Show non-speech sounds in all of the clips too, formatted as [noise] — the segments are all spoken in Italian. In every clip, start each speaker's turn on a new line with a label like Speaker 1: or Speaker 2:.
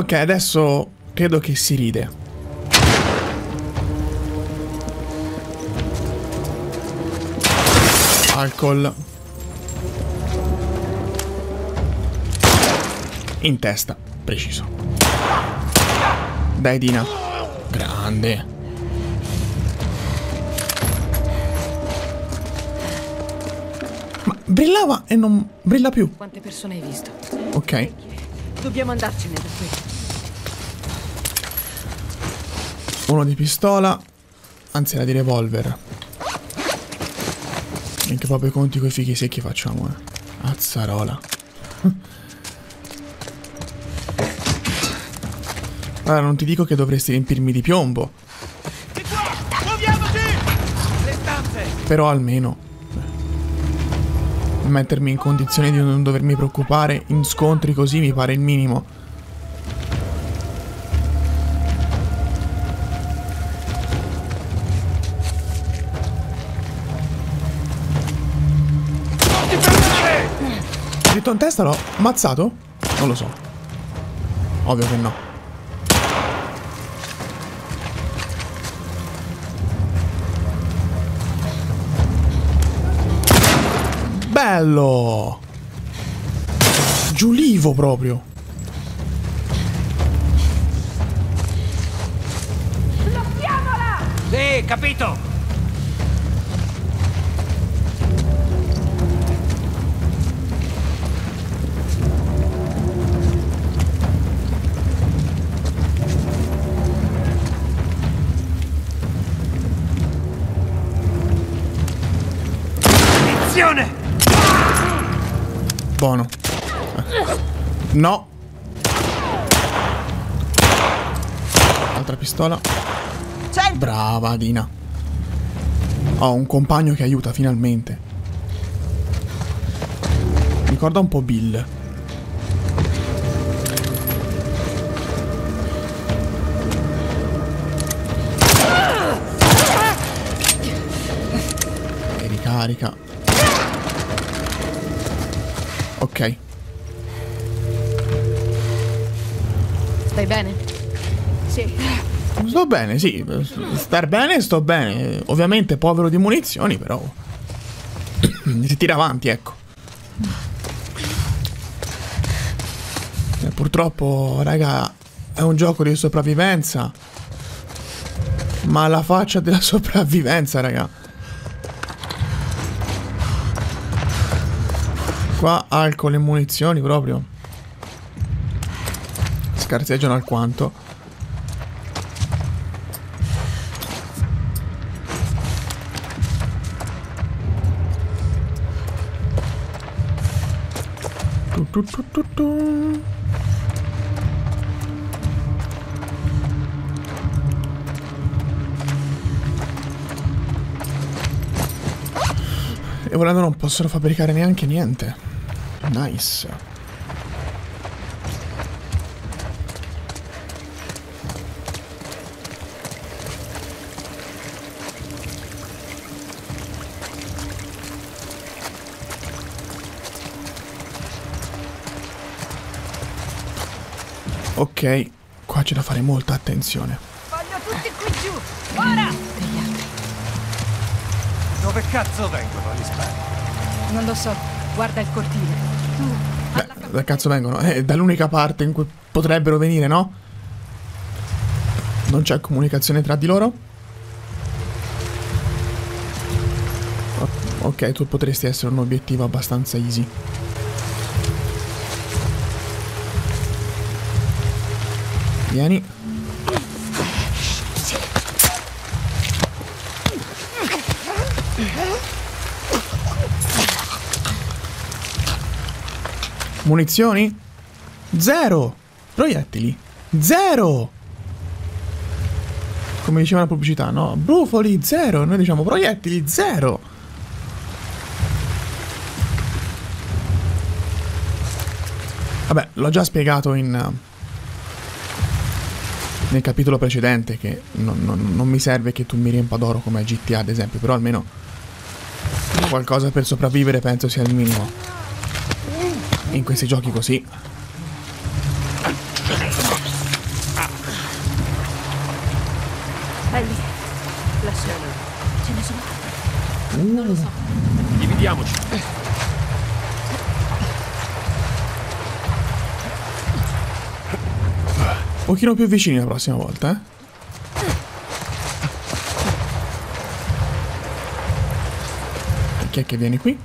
Speaker 1: Ok, adesso credo che si ride. Alcol. In testa, preciso. Dai Dina. Grande. Ma brillava e non brilla più.
Speaker 2: Quante persone hai visto?
Speaker 1: Ok.
Speaker 2: Dobbiamo andarcene da qui.
Speaker 1: Uno di pistola. Anzi, era di revolver. Anche proprio i conti coi fighi secchi facciamo, eh. Azzarola. [laughs] Allora, non ti dico che dovresti riempirmi di piombo. Però almeno. Mettermi in condizione di non dovermi preoccupare in scontri così mi pare il minimo. Dritto in testa l'ho ammazzato? Non lo so. Ovvio che no. Bello! Giulivo proprio.
Speaker 3: Sì, capito! Munizione!
Speaker 1: Buono. No. Altra pistola. Brava Dina. Ho un compagno che aiuta finalmente. Ricorda un po' Bill. E ricarica. Ok.
Speaker 2: Stai bene? Sì.
Speaker 1: Sto bene, sì. Star bene, sto bene. Ovviamente povero di munizioni, però. [clears throat] si tira avanti, ecco. Eh, purtroppo, raga, è un gioco di sopravvivenza. Ma la faccia della [laughs] sopravvivenza, raga. Qua alcol e munizioni proprio. Scarseggiano alquanto. Tu, tu, tu, tu, tu. E volendo non possono fabbricare neanche niente. Nice. Ok, qua c'è da fare molta attenzione.
Speaker 4: Voglio tutti qui giù! Ora!
Speaker 3: Dove cazzo vengono gli spari?
Speaker 2: Non lo so. Guarda il cortile.
Speaker 1: Beh, da cazzo vengono? Eh, dall'unica parte in cui potrebbero venire, no? Non c'è comunicazione tra di loro? Ok, tu potresti essere un obiettivo abbastanza easy. Vieni. Munizioni? Zero! Proiettili? Zero! Come diceva la pubblicità, no? Brufoli, zero! Noi diciamo proiettili, zero! Vabbè, l'ho già spiegato in... nel capitolo precedente che non, non- non mi serve che tu mi riempa d'oro come GTA ad esempio, però almeno qualcosa per sopravvivere penso sia il minimo in questi giochi così. Ellie, lascialo. Ce ne sono altre.
Speaker 2: Non lo so.
Speaker 5: Dividiamoci.
Speaker 1: Un pochino più vicini la prossima volta, eh? Perché è che viene qui?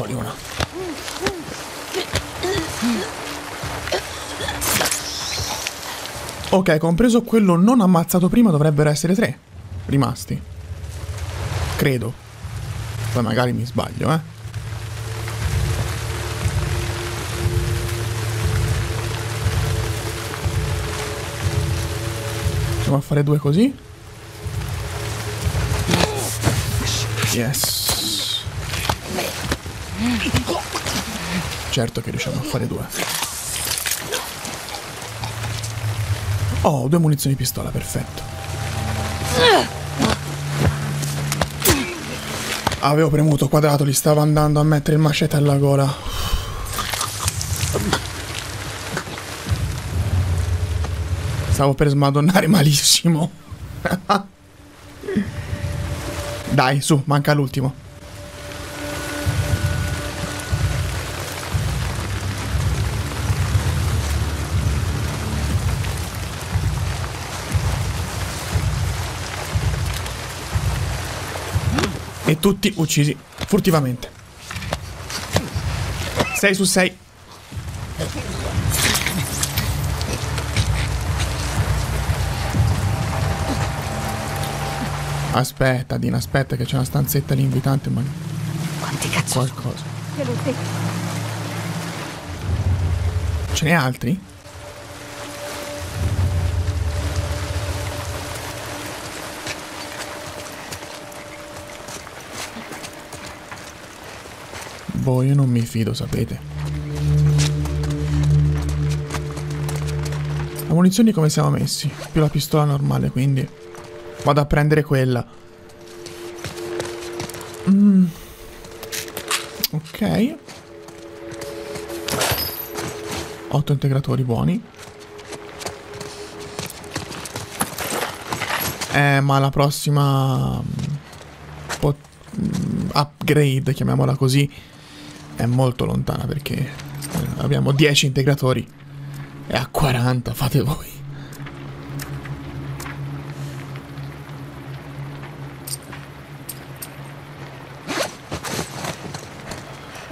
Speaker 1: Fuori una. Ok, compreso quello non ammazzato prima, dovrebbero essere tre rimasti. Credo. Poi magari mi sbaglio, eh. Proviamo a fare due così. Yes. Certo che riusciamo a fare due. Oh, due munizioni pistola, perfetto. Avevo premuto quadrato, gli stavo andando a mettere il macete alla gola. Stavo per smadonnare malissimo. [laughs] Dai, su, manca l'ultimo. E tutti uccisi furtivamente. 6 su 6. Aspetta, Dina, aspetta che c'è una stanzetta lì invitante, ma
Speaker 2: Quanti cazzo?
Speaker 1: qualcosa. Ce n'è altri? Boh, io non mi fido, sapete. La munizioni come siamo messi? Più la pistola normale, quindi vado a prendere quella. Mm. Ok. 8 integratori buoni. Eh, ma la prossima pot- mm, upgrade, chiamiamola così, è molto lontana perché eh, abbiamo 10 integratori e a 40 fate voi.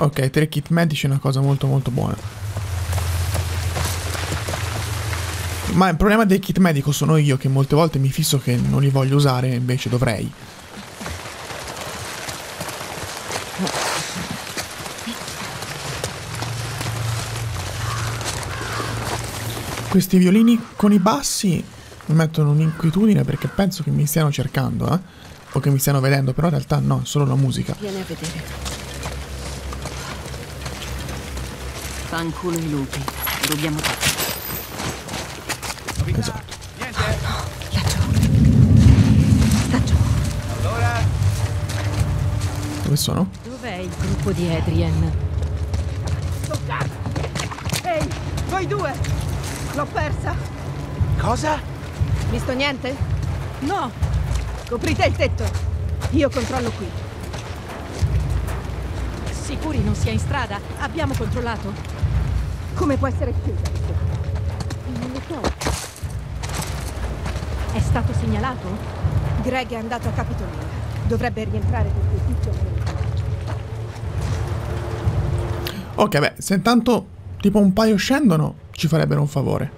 Speaker 1: Ok, tre kit medici è una cosa molto molto buona. Ma il problema del kit medico sono io che molte volte mi fisso che non li voglio usare, invece dovrei. Questi violini con i bassi mi mettono un'inquietudine perché penso che mi stiano cercando, eh? O che mi stiano vedendo, però in realtà no, è solo la musica.
Speaker 2: Vieni a vedere. Fanculo i lupi. Dobbiamo tutto.
Speaker 1: Esatto.
Speaker 2: Laggiù. Laggiù.
Speaker 3: Allora,
Speaker 1: Dove sono?
Speaker 2: Dov'è il gruppo di Adrian?
Speaker 4: Ehi, voi due! L'ho persa!
Speaker 3: cosa?
Speaker 4: Visto niente? No! Coprite il tetto! Io controllo qui.
Speaker 2: Sicuri non sia in strada? Abbiamo controllato.
Speaker 4: Come può essere chiusa?
Speaker 2: Non lo so. È stato segnalato?
Speaker 4: Greg è andato a Capitolina. Dovrebbe rientrare per piccioli.
Speaker 1: Ok, beh, se intanto tipo un paio scendono, ci farebbero un favore.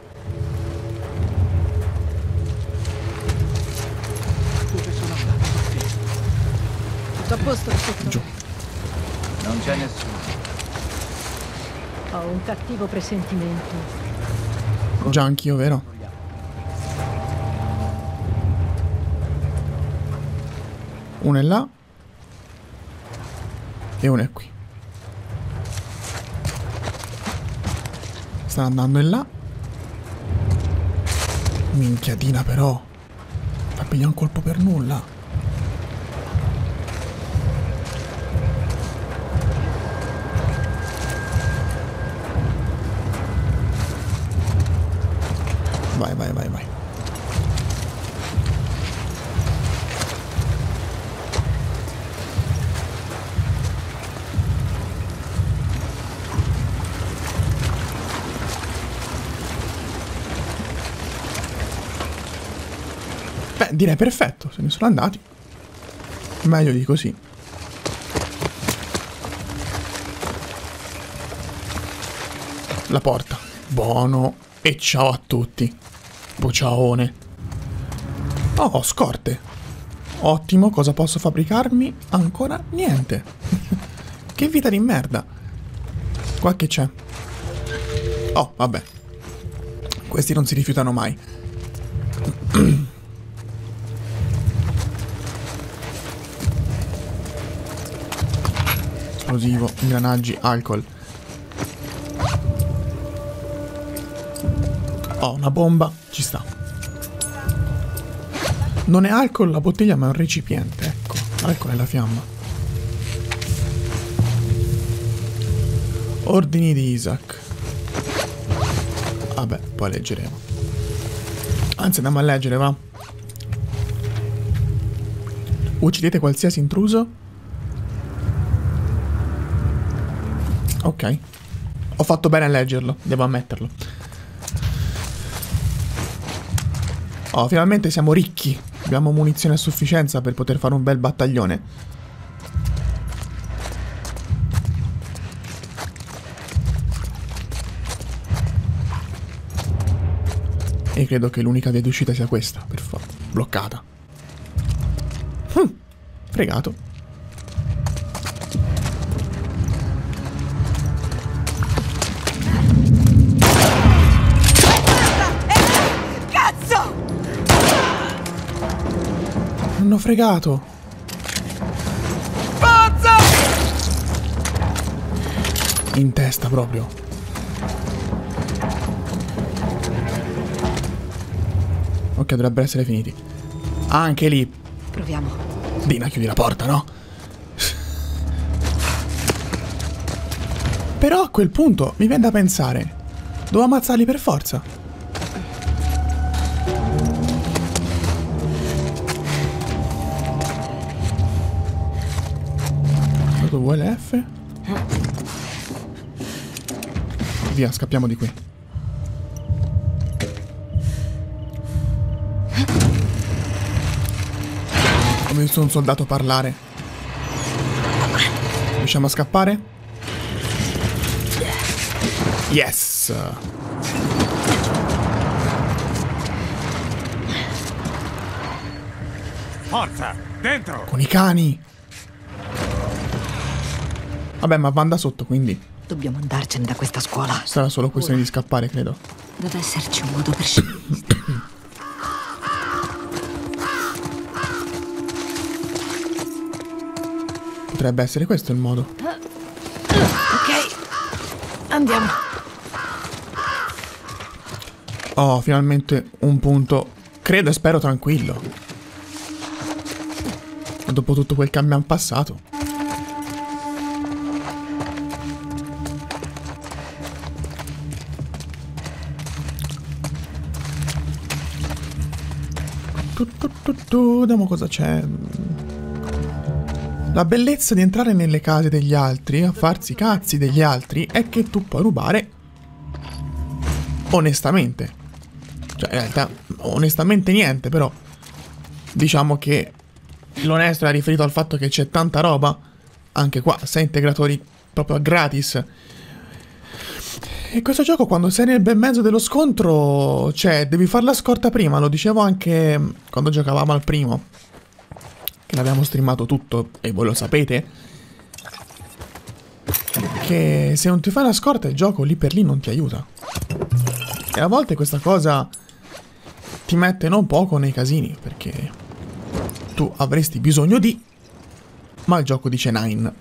Speaker 3: Dove sono andato?
Speaker 4: Tutto a posto, sotto.
Speaker 1: Giù.
Speaker 3: Non c'è nessuno.
Speaker 2: Ho un cattivo presentimento.
Speaker 1: Già anch'io, vero? Uno è là. E uno è qui. Stanno andando in là. Minchiadina però. Fa pigliare un colpo per nulla. Vai, vai, vai, vai. Direi perfetto, se ne sono andati. Meglio di così. La porta. Buono. E ciao a tutti. Bociaone. Oh, scorte. Ottimo, cosa posso fabbricarmi? Ancora niente. [laughs] che vita di merda. Qua che c'è? Oh, vabbè. Questi non si rifiutano mai. Esplosivo, ingranaggi, alcol. Oh, una bomba, ci sta. Non è alcol la bottiglia, ma è un recipiente, ecco. Alcol è la fiamma. Ordini di Isaac. Vabbè, poi leggeremo. Anzi, andiamo a leggere, va. Uccidete qualsiasi intruso. Ok. Ho fatto bene a leggerlo, devo ammetterlo. Oh, finalmente siamo ricchi. Abbiamo munizione a sufficienza per poter fare un bel battaglione. E credo che l'unica via di uscita sia questa, per favore. Bloccata. Hm, fregato. Fregato.
Speaker 4: Pazza!
Speaker 1: In testa proprio. Ok, dovrebbero essere finiti. Anche lì.
Speaker 4: Proviamo.
Speaker 1: Dina, chiudi la porta, no? Però a quel punto mi viene da pensare. Devo ammazzarli per forza. Dato VLF. Via, scappiamo di qui. Ho visto un soldato parlare. Riusciamo a scappare? Yes!
Speaker 3: Forza! Dentro!
Speaker 1: Con i cani! Vabbè, ma van da sotto, quindi
Speaker 5: Dobbiamo andarcene da questa scuola.
Speaker 1: sarà solo questione di scappare, credo.
Speaker 5: Deve esserci un modo per scendere.
Speaker 1: Potrebbe essere questo il modo.
Speaker 5: ok, andiamo.
Speaker 1: Oh, finalmente un punto, credo e spero tranquillo. Dopo tutto quel che abbiamo passato. Tu, Vediamo cosa c'è. La bellezza di entrare nelle case degli altri, a farsi cazzi degli altri, è che tu puoi rubare onestamente. Cioè, in realtà, onestamente niente, però. Diciamo che l'onesto è riferito al fatto che c'è tanta roba. Anche qua, 6 integratori proprio gratis. E questo gioco, quando sei nel bel mezzo dello scontro, cioè, devi fare la scorta prima. Lo dicevo anche quando giocavamo al primo. Che l'abbiamo streamato tutto, e voi lo sapete. Che se non ti fai la scorta, il gioco lì per lì non ti aiuta. E a volte questa cosa ti mette non poco nei casini, perché tu avresti bisogno di, ma il gioco dice nine.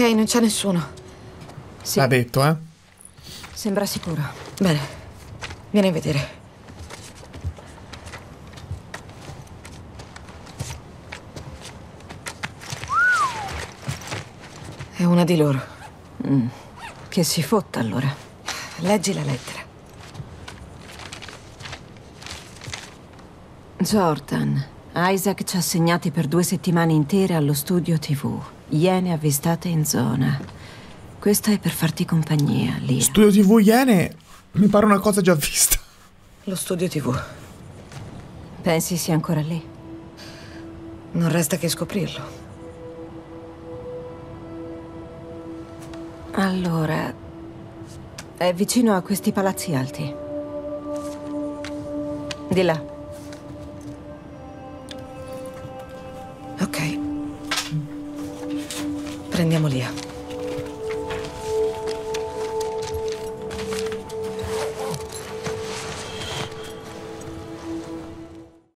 Speaker 5: Ok, non c'è nessuno. Sì,
Speaker 1: L'ha detto, eh?
Speaker 5: sembra sicuro. Bene, vieni a vedere. È una di loro. Mm. Che si fotta allora. Leggi la lettera. Jordan, Isaac ci ha assegnati per due settimane intere allo studio TV. Iene avvistate in zona. Questa è per farti compagnia, lì.
Speaker 1: Studio TV Iene mi pare una cosa già vista.
Speaker 5: Lo studio TV. Pensi sia ancora lì?
Speaker 6: Non resta che scoprirlo.
Speaker 5: Allora, è vicino a questi palazzi alti. Di là.
Speaker 6: Prendiamo Lia.